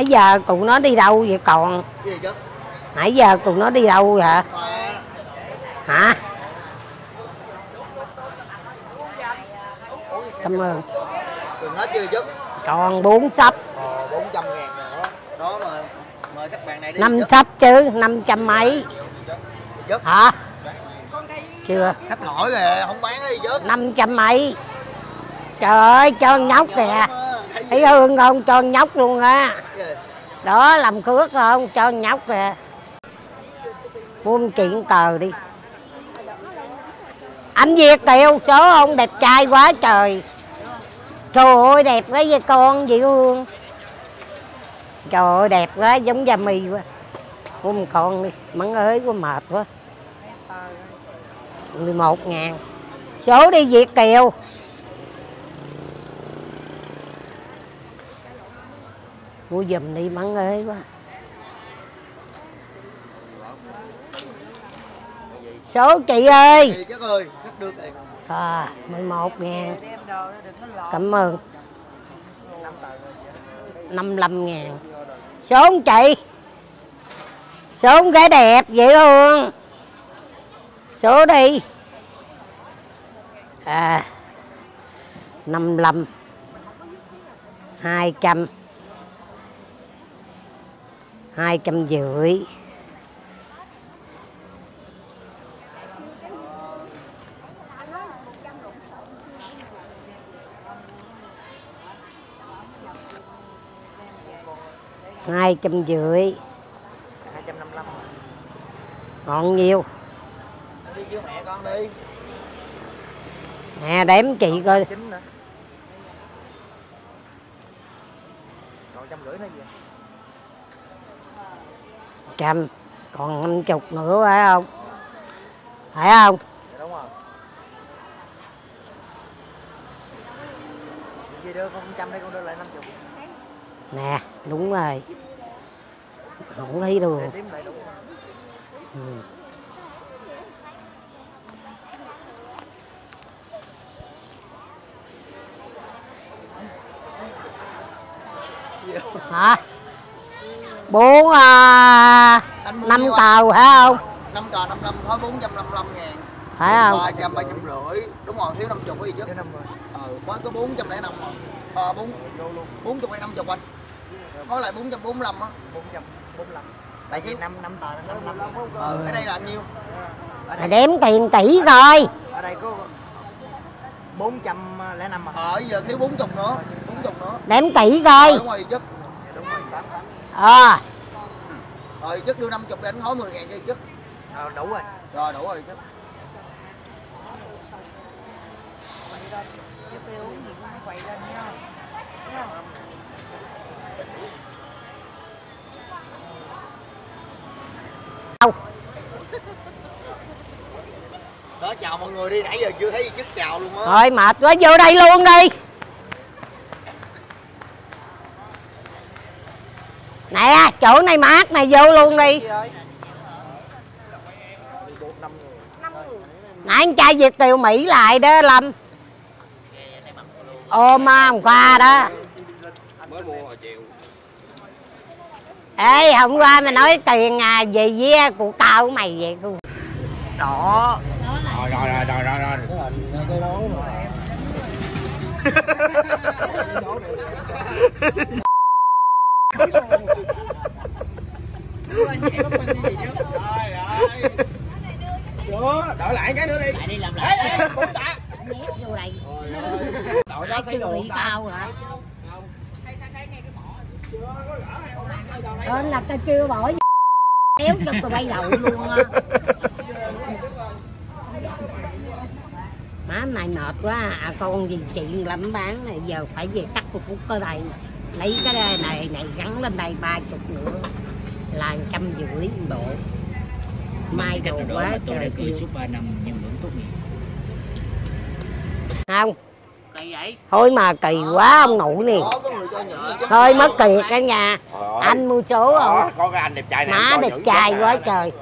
nãy giờ tụi nó đi đâu vậy còn? Nãy giờ tụi nó đi đâu vậy? Hả? Cảm ơn. Đừng hết chưa chứ? còn bốn sắp. Ờ, 400 ngàn rồi đó. Đó mà mời các bạn này đi. năm sắp chứ năm trăm mấy. Chứ. hả? Chưa. Khách hỏi kìa, không bán đi chứ. năm trăm mấy. Trời ơi cho nhóc kìa Thấy hương không? Cho nhóc luôn á. Đó, làm cước không? Cho nhóc kìa. Buông chuyện cờ đi. Anh Việt Kiều số ông đẹp trai quá trời. Trời ơi, đẹp quá vậy con chị Hương trời ơi, đẹp quá, giống da mì quá. Buông con đi, mắng ới quá, mệt quá. 11 ngàn. Số đi Việt Kiều mua giùm đi mắng ới quá. Số chị ơi. Chứ ơi, khách à, 11 ngàn. Cảm ơn. 55 ngàn. Số không chị. Số không gái đẹp vậy luôn số đi. À 55 200 200 rưỡi hai trăm rưỡi 255. còn nhiêu Đi với mẹ con đi. nè đếm chị coi. Còn trăm rưỡi nữa gì? Trăm còn năm chục nữa phải không phải không Dạ đúng rồi. Gì đưa con trăm đây con đưa lại 50. nè đúng rồi không thấy được ừ. Đâu. hả bốn à, mua năm anh? tàu phải không 5 tờ 55 thôi 455 ngàn. phải không 300 350. Đúng rồi, thiếu 50 có gì chứ? Thiếu 50. Ờ, mới có 405 rồi. Ờ 4 luôn. 40 hay 50 anh. Có lại 445 á. 445. Tại vì 5 5 tờ 55. Ờ, cái đây là nhiêu? Mày đếm tiền tỷ coi ở đây có 405 mà Ờ, giờ thiếu 40 nữa. 40 nữa. đếm tỷ coi đúng rồi, chất. Đúng rồi 88 ờ Rồi, chất đưa 50 để anh hỏi 10 ngàn cho chất. ờ, đủ rồi Rồi, đủ rồi chất. đâu Đó, chào mọi người đi. Nãy giờ chưa thấy gì chất chào luôn á. thôi mệt quá vô đây luôn đi nè chỗ này mát này vô luôn đi. Nãy anh trai việt kiều mỹ lại đó lâm. Ôm á, hôm qua đó. Mới mua hồi chiều ê hôm qua mày nói tiền à về với cụ cao của mày vậy cô Đó. rồi rồi rồi rồi rồi rồi chưa, lại cái nữa đi. Lại đi làm lại. Bốn tạ. vô đây Đội đó thấy đồ bị cao hả Ờ là tao chưa bỏ gì kéo cho tụi bay đậu luôn á má này mệt quá à con gì chuyện lắm bán này giờ phải về cắt một phút ở đây lấy cái này, này gắn lên đây ba chục nữa là trăm rưỡi độ. Mai đồ quá trời cười kêu. suốt 3 năm nhưng vẫn tốt nghiệp. Không. Kỳ vậy? Thôi mà kỳ quá ông nội nè. Chứ. thôi mất kiệt cả nhà. Anh mua số không có cái anh đẹp trai này. má đẹp trai quá trời.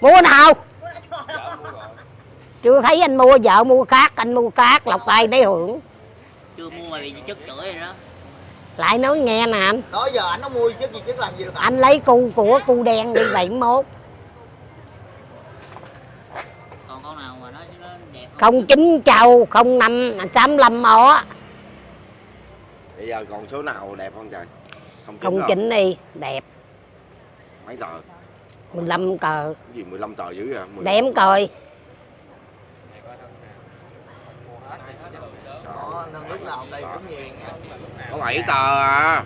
mua nào? Rồi. chưa thấy anh mua vợ mua khác anh mua khác lọc tay để hưởng. Chưa mua mà bị chất chửi rồi đó lại nói nghe nè anh. Đó giờ anh nó mua chứ gì chứ làm gì được anh anh lấy cu của cu đen đi bảy mốt. Còn con nào mà nó nó đẹp không chín trâu không năm tám lâm ó bây giờ còn số nào đẹp không trời? Không chín không chín đi đẹp. Mấy tờ? 15 cờ cái gì 15 tờ dữ vậy? 10 đếm coi. Đó nên lúc nào đây cũng nhiều có 7 tờ à.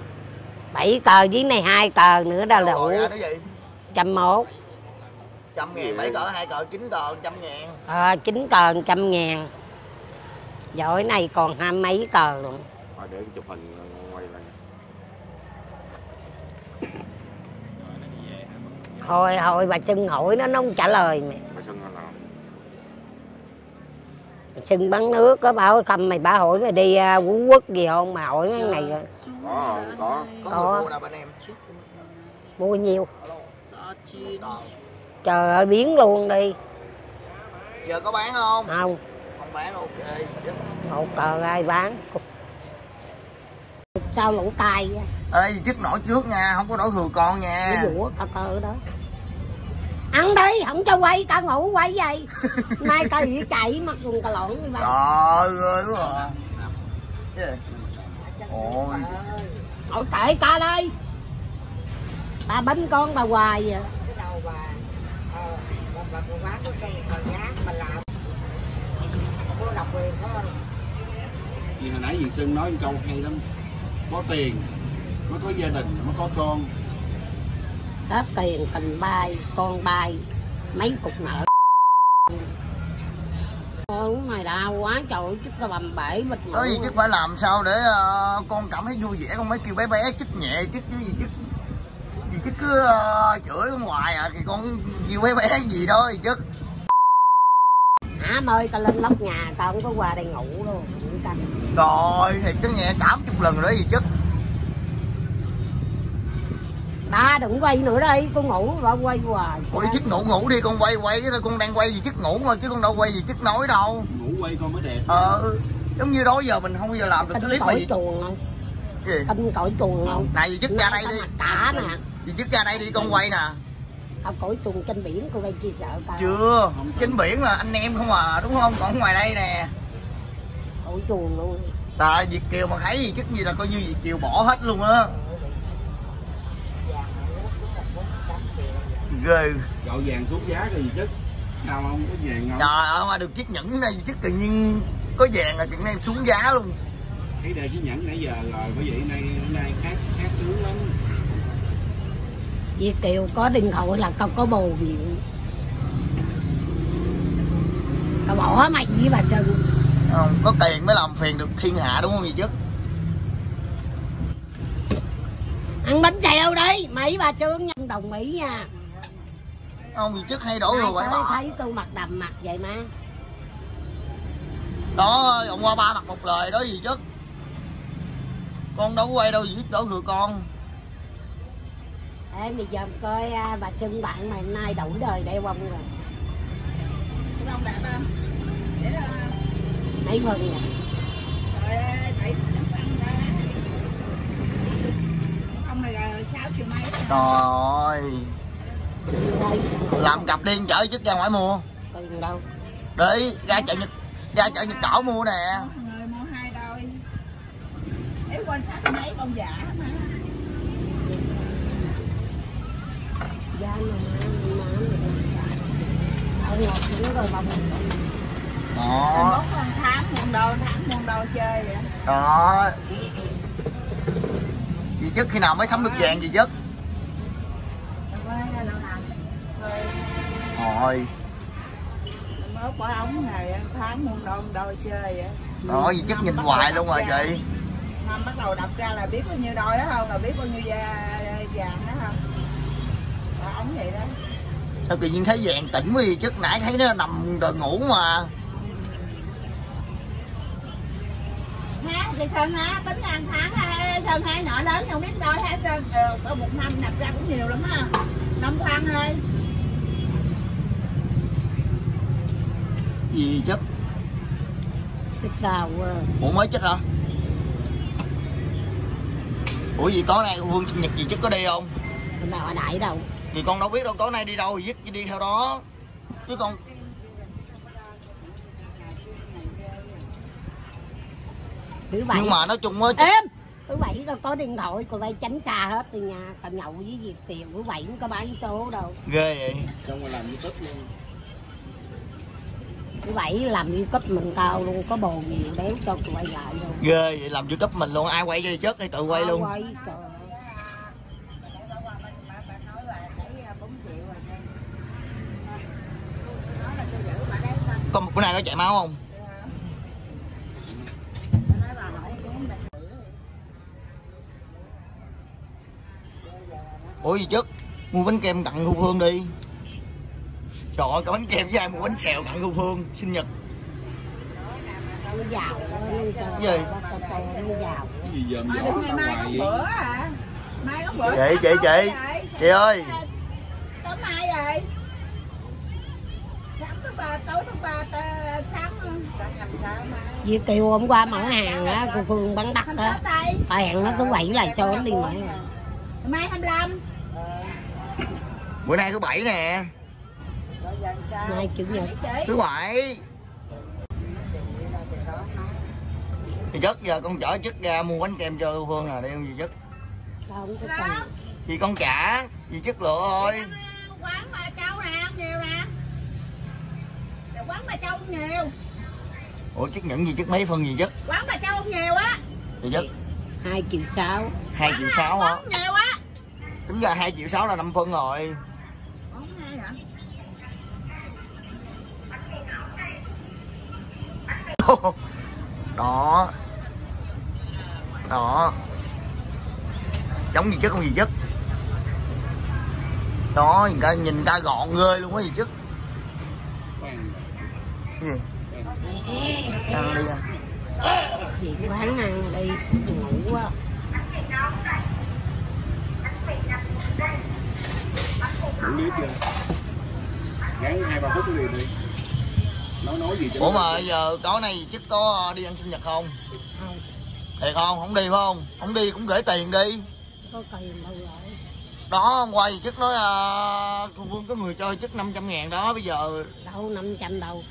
7 tờ với này hai tờ nữa đã đủ rồi à, nó gì? Trăm một. Trăm ngàn bảy cỡ hai cỡ chín cỡ trăm ngàn. À, chín cờ trăm ngàn. Giỏi này còn hai mấy cờ luôn. Thôi để chụp hình quay lại. Thôi thôi bà Trưng hỏi nó nó không trả lời mày. Bà Xuân Trưng bắn nước có bảo không mày bà hỏi mày đi uh, Phú Quốc gì không? Mà hỏi cái này rồi. có không có có, Có. mua nào bên em? Mua nhiêu Đó. trời ơi biến luôn đi. Giờ có bán không? Không. Không bán ok. Một cờ ai bán? Sao lỗ tai ê chức nổi trước nha không có đổi thừa con nha. Cái dũa cờ cờ đó ăn đi không cho quay cả ngủ quay vậy. Nay tao bị chạy mất cùng cà lộn đi ba trời ơi đúng rồi gì? ôi. Ôi kệ ca đây. Bà bánh con bà hoài vậy vì hồi nãy dì Xuân nói một câu hay lắm. Có tiền mới có gia đình mới có con hết tiền tình bay con bay mấy cục nợ. Con mày đau quá trời ơi, chút tao bầm bể bịch có gì mũ chức phải làm sao để ờ, con cảm thấy vui vẻ con mới kêu bé bé chức nhẹ chức chứ gì chức gì chức cứ ờ, chửi con hoài à thì con kêu bé bé gì đó gì chức hả ơi tao lên lóc nhà tao không có qua đây ngủ luôn canh. rồi thì chức nhẹ tám chục lần đó gì chức ba đừng quay nữa đây con ngủ ba quay hoài. Ôi chức ngủ ngủ đi con quay quay chứ con đang quay gì chức ngủ mà chứ con đâu quay gì chức nói đâu. Ngủ quay con mới đẹp. Ờ giống như đó giờ mình không bao giờ làm được kinh clip gì. chuồng. Không Cái gì? Kinh cõi chuồng. Không này gì chức ra đây đi. cả nè. Gì chức ra đây đi con quay nè. Tao cõi chuồng trên biển cô đây chia sợ tao. Chưa trên biển là anh em không à đúng không? Còn ngoài đây nè. Cõi chuồng luôn. Tại Việt Kiều mà thấy gì chức gì là coi như Việt Kiều bỏ hết luôn á ghê. Gạo vàng xuống giá rồi gì chứ? Sao không có vàng không? Trời ơi mà được chiếc nhẫn này chức tự nhiên có vàng là chuyện này xuống giá luôn. Thấy đề chiếc nhẫn nãy giờ rồi bởi vậy nay nay khác khác tướng lắm. Việt Kiều có điện thoại là tao có bồ viện Tao bỏ mày với bà Trân không có tiền mới làm phiền được thiên hạ đúng không gì chức Ăn bánh xèo đi Mấy bà Trương nhân đồng ý nha không gì chức hay đổi rồi tới bỏ thấy tôi mặt đầm mặt vậy mà. Đó ông qua ba mặt một lời đó gì chức con đâu có quay đâu gì chức đổi thừa con. Ê bây giờ coi à, bà Trân bạn mày nay đổi đời đeo bông rồi. Mấy phần rồi trời ơi làm cặp đi chở chức ra ngoài mua. Tiền đâu? Đi ra chợ nhật ra chợ nhật đỏ mua nè. Người mua hai đôi. Em quên sắp mấy bông giả mà Giá mà đó. Tháng muôn đôi tháng muôn đôi chơi vậy. Đó. Gì chức khi nào mới sắm được vàng gì chức rồi mới quả ống này tháng muôn đôi đôi chơi vậy. Đó gì chức nhìn hoài luôn rồi chị? Năm bắt đầu đập ra là biết bao nhiêu đôi đó không? Là biết bao nhiêu da vàng đó không? Quả ống vậy đó. Sao tự nhiên thấy vàng tỉnh quá gì chức nãy thấy nó nằm đợi ngủ mà. Tháng thì sơn há tính ăn tháng ha sơn hai nhỏ lớn không biết đôi hết sơn? Có một năm đập ra cũng nhiều lắm á. Năm khoan thôi gì chức Thích đau quá. Ủa mới chết hả? Ủa gì tối nay cô Phương sinh nhật gì chức có đi không? Hôm nào ở đại đâu. Thì con đâu biết đâu tối nay đi đâu thì dứt đi theo đó. Chứ con thứ bảy. Nhưng mà nói chung á em! Thứ bảy con có điện thoại cô phải tránh xa hết từ nhà còn nhậu với việc tiền thứ bảy không có bán số đâu. Ghê vậy. Xong rồi làm youtube luôn thứ bảy làm như cấp mình cao luôn có bồ nhiều béo cho tụi quay lại luôn. Ghê vậy làm youtube mình luôn ai quay cho chất hay tự quay luôn. quay trời con bữa nay có chạy máu không? Ủa gì chất mua bánh kem tặng thu phương đi trời ơi có bánh kem với ai mua bánh xèo tặng thu phương sinh nhật. Nó giàu nó Gì? nó cái gì dòm mai có vậy? Bữa à mai có bữa Chị, chị, chị. chị ơi. Tối mai rồi sáng thứ ba tối thứ ba tơ- sáng mai. Việt Kiều hôm qua mở hàng á cô Phương bán đắt á. hẹn nó thứ bảy là sớm đi mở hàng. mai 25 bữa nay thứ bảy nè nay chủ nhật. Thứ bảy. Thì chất giờ con chở chất ra mua bánh kem cho phương là đi gì chất. Đâu không có cần. Thì con trả gì chất lựa thôi. Quán bà châu nè nhiều nè quán bà châu nhiều. Ủa chất nhận gì chất mấy phân gì chất? Quán bà châu nhiều á. Gì chất. Hai triệu sáu. Hai triệu sáu hả? nhiều á. Tính ra hai triệu sáu là năm phân rồi đó. Đó. Chống gì chất không gì chất đó nhìn ta nhìn ta gọn ghê luôn á gì chất Khoan, gì? Ăn đi à. chị quán ăn đi ngủ quá đủ clip chưa gắn hai ba phút cái gì đi nói nói gì cho ủa mà giờ tối nay chất có đi ăn sinh nhật không? Không. Thiệt không? Không đi phải không? Không đi cũng gửi tiền đi. Có tiền đâu rồi đó hôm qua chất nói à, cô Vương có người chơi chất 500 ngàn đó bây giờ đâu 500 đâu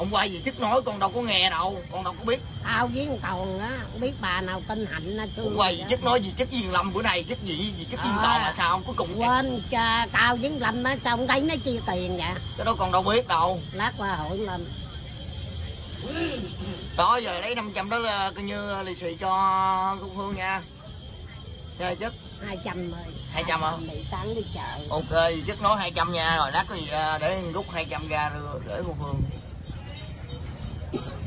hôm qua gì chất nói con đâu có nghe đâu con đâu có biết. Tao với con còn á không biết bà nào tên hạnh á hôm qua gì chất nói gì chất viên lâm bữa nay chất gì gì viên À. toàn là sao cuối cùng quên cha tao với lâm á sao không thấy nó chia tiền vậy? Cái đó con đâu biết đâu. Lát qua hỏi lên đó giờ lấy 500 đó là coi như lì xì cho cô Phương nha. Chơi chất 200 rồi 200 hả? bị sáng đi chợ. Ok chất nói 200 nha rồi lát có gì à, để rút 200 ra để cô Phương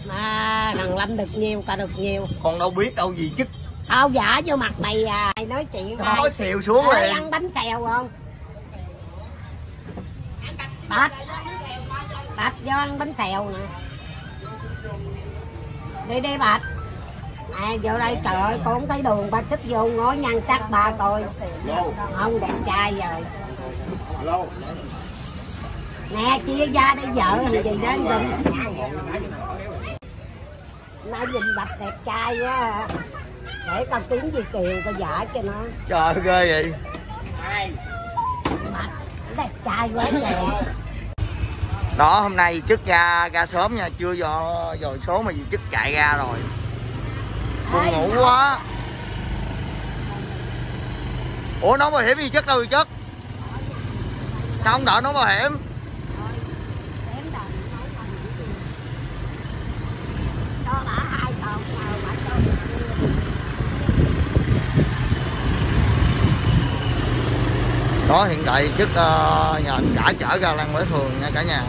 mà thằng lâm được nhiêu ta được nhiêu con đâu biết đâu gì chất tao giả vô mặt mày à mày nói chuyện nói ai xìu xuống liền ăn bánh xèo không? Bạch. Bạch vô ăn bánh xèo nè. Đi đi bạch. À vô đây trời ơi con không thấy đường ba xích vô ngó nhăn sắc ba coi. Không đẹp trai rồi. Nè chia ra đây vợ thằng gì đó anh nó nhìn bạch đẹp trai á để con tiếng gì kiều coi giả cho nó trời ghê vậy. Bạch đẹp trai quá trời đó hôm nay chức ra ra sớm nha chưa do dồi số mà gì chức chạy ra rồi. Buồn ngủ quá. Ủa nón bảo hiểm gì chất đâu gì chất sao không đợi nón bảo hiểm Đếm đồng nói bằng những gì. cho đã hai con nào mà cho được chưa? Đó hiện tại trước ờ, uh, nhờ anh cả chở ra lan quế phường nha cả nhà.